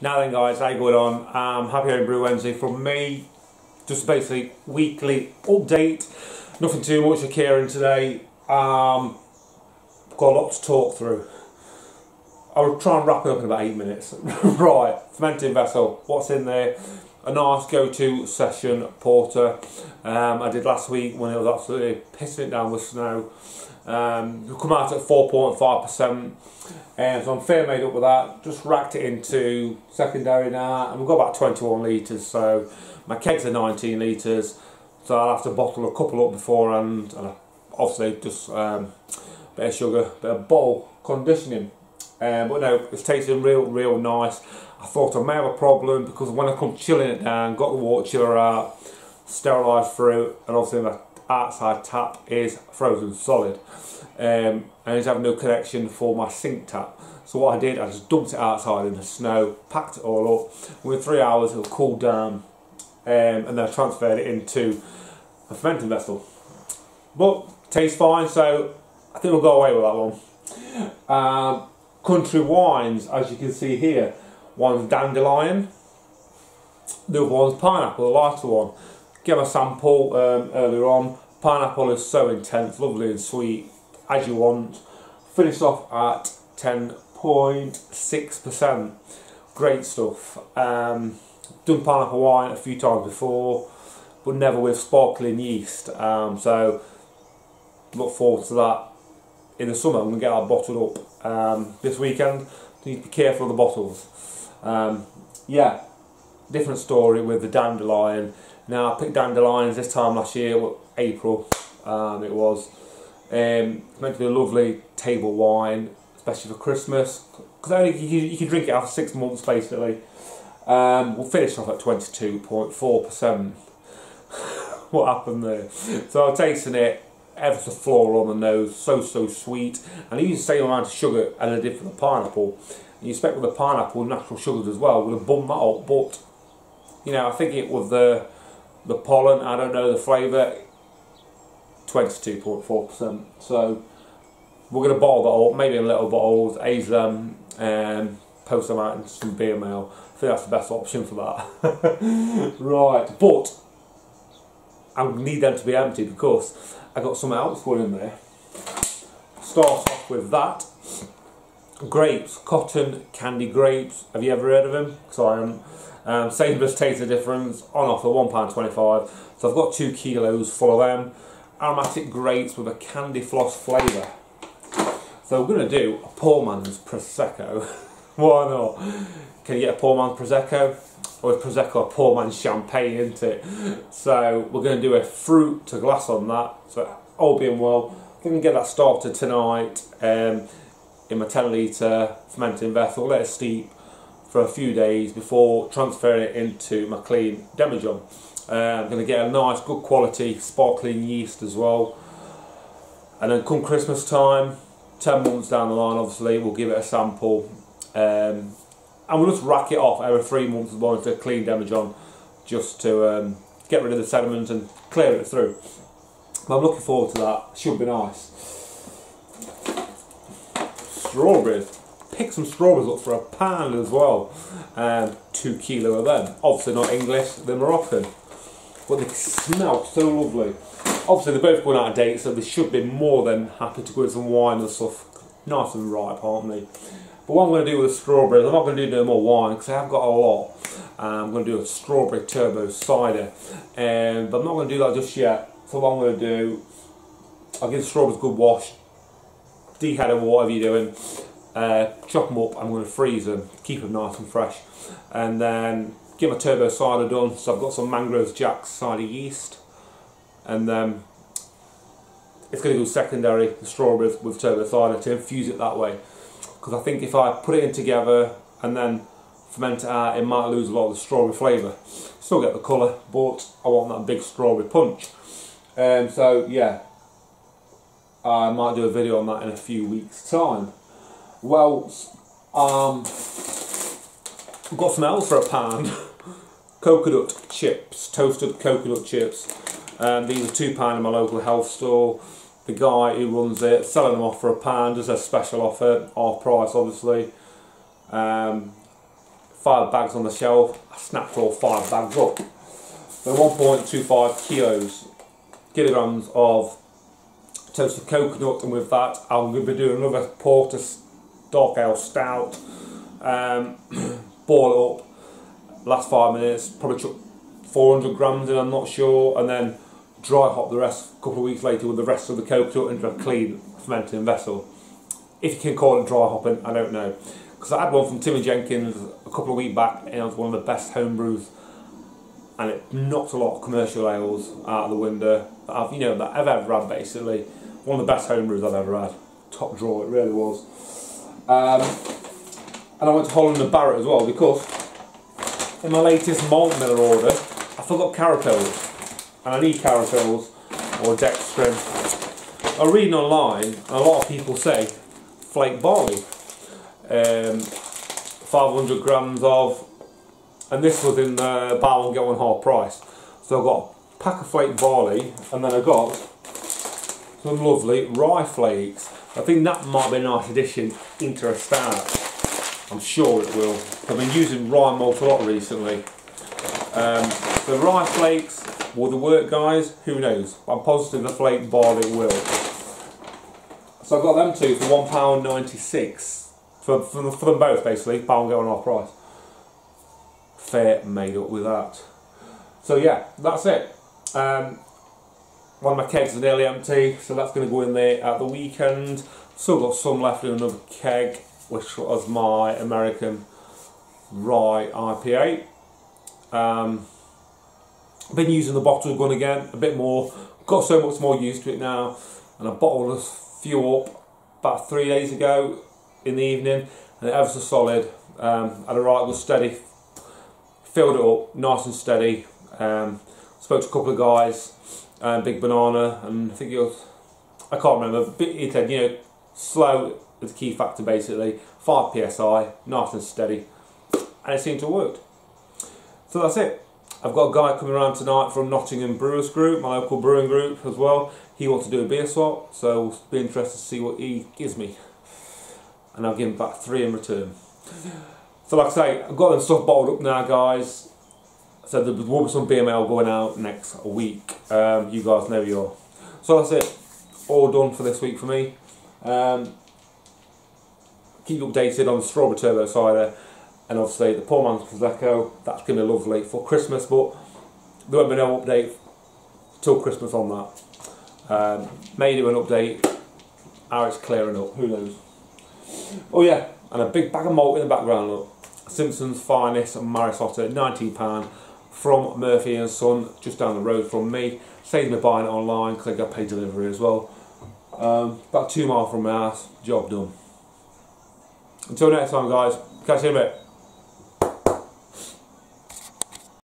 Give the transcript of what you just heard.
Now then guys, how you going on? Um, happy Homebrew Wednesday from me. Just basically weekly update. Nothing too much of Kieran today. Um, got a lot to talk through. I'll try and wrap it up in about eight minutes. right, fermenting vessel. What's in there? A nice go-to session porter. Um, I did last week when it was absolutely pissing it down with snow. Um, come out at 4.5%. And so I'm fair made up with that. Just racked it into secondary now, and we've got about 21 litres. So my kegs are 19 litres. So I'll have to bottle a couple up beforehand, and obviously just um, a bit of sugar, bit of bottle conditioning. Um, but no, it's tasting real, real nice. I thought I may have a problem because when I come chilling it down, got the water chiller out, sterilised through, and obviously the outside tap is frozen solid. Um, and it's having no connection for my sink tap. So what I did, I just dumped it outside in the snow, packed it all up. Within three hours, it'll cool down, um, and then I transferred it into a fermenting vessel. But tastes fine, so I think we'll go away with that one. Um, country wines, as you can see here, one's dandelion, the other one's pineapple, the lighter one. Give a sample um, earlier on. Pineapple is so intense, lovely and sweet, as you want. Finish off at 10.6%. Great stuff. Um, done pineapple wine a few times before, but never with sparkling yeast. Um, so look forward to that in the summer. I'm to get that bottled up um, this weekend. Need to be careful of the bottles. Um, yeah, different story with the dandelion. Now I picked dandelions this time last year, April um, it was. Um, it's meant to be a lovely table wine, especially for Christmas. Because you, you, can drink it after six months basically. Um, we'll finish off at 22.4%. what happened there? So I'm tasting it, ever so floral on the nose, so so sweet. And I use the same amount of sugar as I did for the pineapple. And you expect with the pineapple natural sugars as well, would have bummed that up, but you know, I think it was the the pollen, I don't know the flavour, 22.4%. So we're going to bottle that up, maybe in little bottles, age them, um, post them out in some beer mail. I think that's the best option for that. right, but I need them to be empty because I got something else going in there. Start off with that. Grapes, cotton candy grapes. Have you ever heard of them? Because I haven't. Um, Sainsbury's Taste the Difference on offer, £1.25. So I've got two kilos full of them. Aromatic grapes with a candy floss flavour. So we're going to do a poor man's Prosecco. Why not? Can you get a poor man's Prosecco? Or is Prosecco a poor man's champagne, isn't it? So we're going to do a fruit to glass on that. So all being well, we can get that started tonight um, in my 10 litre fermenting vessel. Let it steep for a few days before transferring it into my clean demijohn. Uh, I'm going to get a nice, good quality sparkling yeast as well. And then come Christmas time, 10 months down the line, obviously, we'll give it a sample. Um, and we'll just rack it off every three months as well into a clean demijohn just to um, get rid of the sediment and clear it through. But I'm looking forward to that. Should be nice. Strawberries pick some strawberries up for a pound as well. And two kilo of them. Obviously not English, they're Moroccan. But they smell so lovely. Obviously they're both going out of date, so they should be more than happy to go with some wine and stuff. Nice and ripe, aren't they? But what I'm going to do with the strawberries, I'm not going to do no more wine because I have got a lot. Um, I'm going to do a strawberry turbo cider. Um, but I'm not going to do that just yet. So what I'm going to do, I'll give the strawberries a good wash, or whatever you're doing, uh, chop them up, I'm going to freeze them, keep them nice and fresh. And then get my turbo cider done, so I've got some Mangroves Jack's cider yeast. And then it's going to go secondary, the strawberries with turbo cider to infuse it that way. Because I think if I put it in together and then ferment it out, it might lose a lot of the strawberry flavour. Still get the colour, but I want that big strawberry punch. Um, so yeah, I might do a video on that in a few weeks' time. Well, um, got some else for a pound. coconut chips, toasted coconut chips. Um, these are two pound in my local health store. The guy who runs it selling them off for a pound as a special offer, half price obviously. Um, five bags on the shelf. I snapped all five bags up. So 1.25 kilos, kilograms of toasted coconut, and with that, I'm going to be doing another porter dark ale stout. Um, boil up, last five minutes, probably chuck 400 grams in, I'm not sure, and then dry hop the rest a couple of weeks later with the rest of the coconut into a clean fermenting vessel. If you can call it dry hopping, I don't know. Because I had one from Timmy Jenkins a couple of weeks back, and it was one of the best home brews and it knocked a lot of commercial ales out of the window that I've you know that I've ever had basically. One of the best home brews I've ever had. Top draw, it really was. Um, and I went to Holland and Barrett as well because in my latest malt miller order I forgot carapils and I need carapils or dextrin. I'm reading online and a lot of people say flake barley. Um, 500 grams of and this was in the buy one get one half price. So I got a pack of flake barley, and then I got some lovely rye flakes. I think that might be a nice addition into a stout. I'm sure it will. I've been using rye malt a lot recently. Um, the rye flakes, will the work guys? Who knows? I'm positive the flake barley will. So I've got them two for £1.96 for, for, for them both basically, pound going off price fair made up with that. So yeah, that's it. Um, one of my kegs is nearly empty, so that's going to go in there at the weekend. Still got some left in another keg, which was my American rye IPA. Um, been using the bottle gun again a bit more. Got so much more used to it now, and I bottled a few up about three days ago in the evening, and it ever so solid. Um, had a right good steady filled it up nice and steady. Um, spoke to a couple of guys, um, Big Banana, and I think it was, I can't remember, but he said, you know, slow is the key factor basically, 5 psi, nice and steady, and it seemed to work. So that's it. I've got a guy coming around tonight from Nottingham Brewers Group, my local brewing group as well. He wants to do a beer swap, so we'll be interested to see what he gives me. And I'll give him back three in return. So like I say, I've got them stuff bottled up now, guys. So there will be some BML going out next week. Um, you guys know you're. So that's it. All done for this week for me. Um, keep updated on the strawberry turbo cider and obviously the poor man's prosecco. That's going to be lovely for Christmas, but there won't be no update till Christmas on that. Um, may do an update how it's clearing up. Who knows? Oh yeah, and a big bag of malt in the background. Look. Simpson's Finest Maris-Otter, £19 from Murphy and Son, just down the road from me. Saves me buying it online because I got paid delivery as well. Um, about two miles from my house, job done. Until next time guys, catch you in a bit.